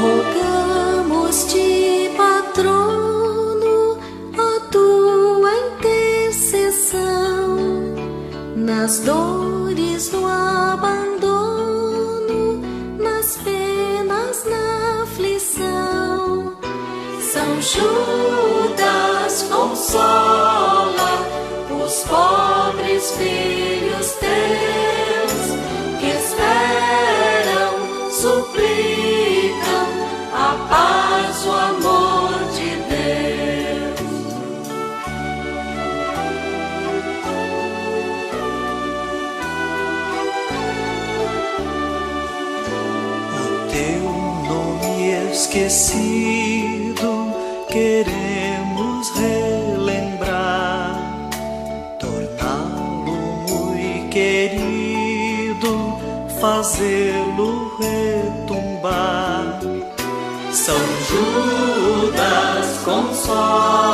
Rogamos-te, patrono, a tua intercessão nas dores, no abandono, nas penas, na aflição. São Judas teu nome esquecido queremos relembrar, torná-lo muito querido, fazê-lo retumbar. São Judas consola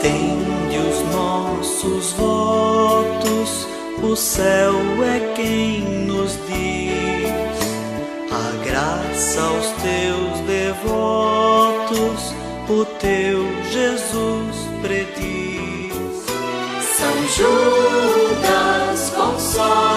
Atende os nossos votos, o céu é quem nos diz a graça aos teus devotos, o teu Jesus prediz. São Judas consola